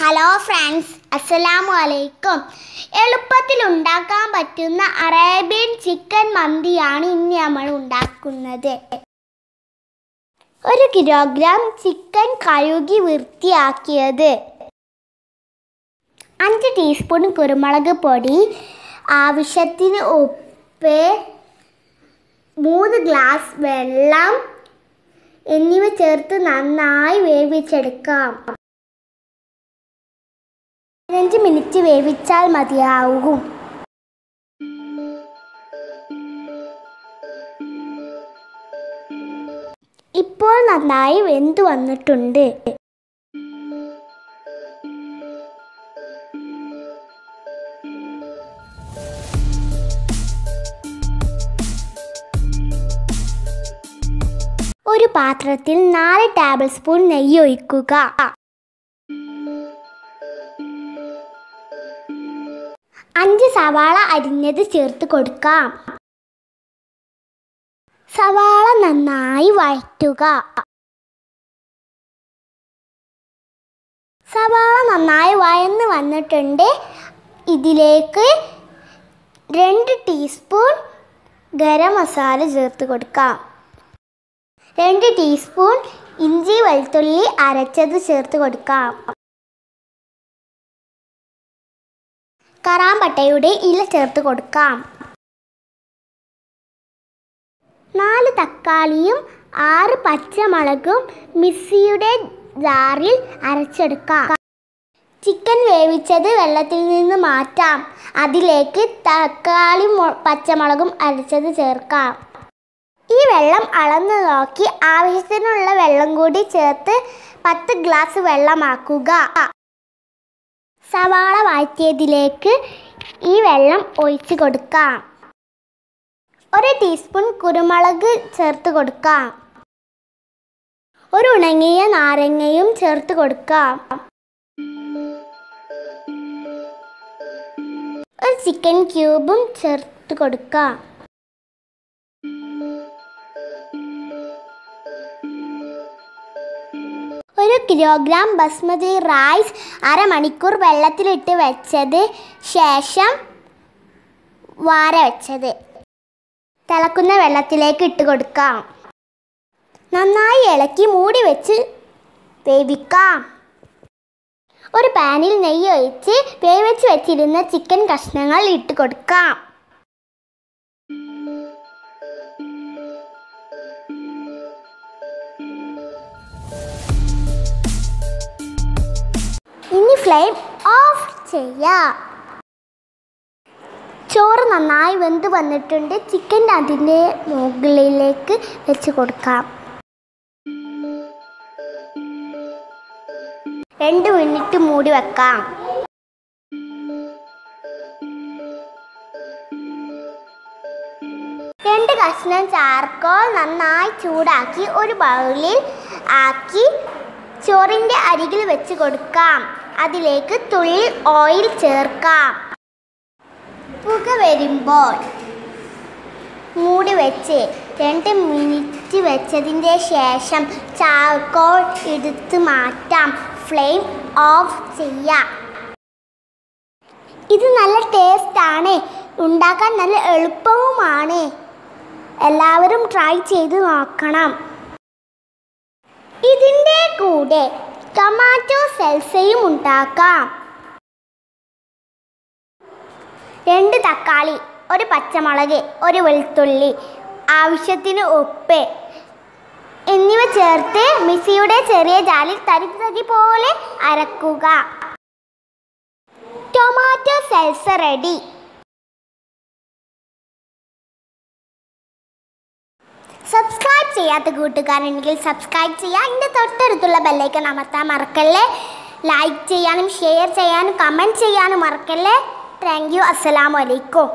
Hello friends അസ്സലാമു അലൈക്കും എളുപ്പത്തിൽ ഉണ്ടാക്കാൻ പറ്റുന്ന അറേബ്യൻ ചിക്കൻ മന്തിയാണ് ഇന്ന് നമ്മൾ ഉണ്ടാക്കുന്നത്. ഒരു കിലോഗ്രാം ചിക്കൻ കഴുകി വൃത്തിയാക്കിയത്. അഞ്ച് ടീസ്പൂൺ കുരുമുളക് പൊടി ആവശ്യത്തിന് ഉപ്പ് മൂന്ന് ഗ്ലാസ് വെള്ളം എന്നിവ ചേർത്ത് നന്നായി വേവിച്ചെടുക്കാം. മിനിറ്റ് വേവിച്ചാൽ മതിയാവും ഇപ്പോൾ നന്നായി വെന്തു വന്നിട്ടുണ്ട്. ഒരു പാത്രത്തിൽ നാല് ടേബിൾ സ്പൂൺ നെയ്യ് ഒഴിക്കുക. അഞ്ച് സവാള അരിഞ്ഞത് ചേർത്ത് കൊടുക്കാം. സവാള നന്നായി വഴറ്റുക. സവാള നന്നായി വഴന്ന് വന്നിട്ടുണ്ട്. ഇതിലേക്ക് രണ്ട് ടീസ്പൂൺ ഗരം മസാല ചേർത്ത് കൊടുക്കാം. രണ്ട് ടീസ്പൂൺ ഇഞ്ചി വെളുത്തുള്ളി അരച്ചത് ചേർത്ത് കൊടുക്കാം. കറാമ്പട്ടയുടെ ഇല ചേർത്ത് കൊടുക്കാം. നാല് തക്കാളിയും ആറ് പച്ചമുളകും മിക്സിയുടെ ജാറിൽ അരച്ചെടുക്കാം. ചിക്കൻ വേവിച്ചത് വെള്ളത്തിൽ നിന്ന് മാറ്റാം. അതിലേക്ക് തക്കാളി പച്ചമുളകും അരച്ചത് ചേർക്കാം. ഈ വെള്ളം അളന്ന് നോക്കി ആവശ്യത്തിനുള്ള വെള്ളം കൂടി ചേർത്ത് പത്ത് ഗ്ലാസ് വെള്ളമാക്കുക. സവാള വാറ്റിയതിലേക്ക് ഈ വെള്ളം ഒഴിച്ച് കൊടുക്കാം. ഒരു ടീസ്പൂൺ കുരുമുളക് ചേർത്ത് കൊടുക്കാം. ഒരു ഉണങ്ങിയ നാരങ്ങയും ചേർത്ത് കൊടുക്കാം. ഒരു ചിക്കൻ ക്യൂബും ചേർത്ത് കൊടുക്കാം. ഒരു കിലോഗ്രാം ബസ്മതി റൈസ് അരമണിക്കൂർ വെള്ളത്തിലിട്ട് വെച്ചത് ശേഷം വാര വെച്ചത്. തിളക്കുന്ന വെള്ളത്തിലേക്ക് ഇട്ട് കൊടുക്കാം. നന്നായി ഇളക്കി മൂടി വെച്ച് വേവിക്കാം. ഒരു പാനിൽ നെയ്യ് ഒഴിച്ച് വേവിച്ച് വെച്ചിരുന്ന ചിക്കൻ കഷ്ണങ്ങൾ ഇട്ട് കൊടുക്കാം. ഫ്ലെയിം ഓഫ് ചെയ്യാം. ചോറ് നന്നായി വെന്ത് വന്നിട്ടുണ്ട്. ചിക്കൻ അതിന്റെ മുകളിലേക്ക് വെച്ച് കൊടുക്കാം. രണ്ട് മിനിറ്റ് മൂടി വെക്കാം. രണ്ട് കഷ്ണം ചാർക്കോൾ നന്നായി ചൂടാക്കി ഒരു ബൗളിൽ ആക്കി ചോറിന്റെ അരികിൽ വെച്ച് കൊടുക്കാം. അതിലേക്ക് തുള്ളി ഓയിൽ ചേർക്കാം. പുക വരുമ്പോൾ മൂടി വെച്ച് രണ്ട് മിനിറ്റ് വെച്ചതിന്റെ ശേഷം ചാർക്കോൾ എടുത്ത് മാറ്റാം. ഫ്ലെയിം ഓഫ് ചെയ്യാം. ഇത് നല്ല ടേസ്റ്റാണ് ഉണ്ടാക്കാൻ നല്ല എളുപ്പവുമാണ്. എല്ലാവരും ട്രൈ ചെയ്ത് നോക്കണം. ഇതിന്റെ കൂടെ ടൊമാറ്റോ സെൽസയും ഉണ്ടാക്കാം. രണ്ട് തക്കാളി ഒരു പച്ചമുളക് ഒരു വെളുത്തുള്ളി ആവശ്യത്തിന് ഉപ്പ് എന്നിവ ചേർത്ത് മിക്സിയുടെ ചെറിയ ജാലിൽ തരി തരി പോലെ അരക്കുക. Tomato salsa ready. സബ്സ്ക്രൈബ് ചെയ്യാത്ത കൂട്ടുകാരുണ്ടെങ്കിൽ സബ്സ്ക്രൈബ് ചെയ്യുക. അതിന്റെ തൊട്ടടുത്തുള്ള ബെല്ലൈക്കൺ അമർത്താൻ മറക്കല്ലേ? ലൈക്ക് ചെയ്യാനും ഷെയർ ചെയ്യാനും കമന്റ് ചെയ്യാനും മറക്കല്ലേ? താങ്ക് യു അസ്സലാമലൈക്കും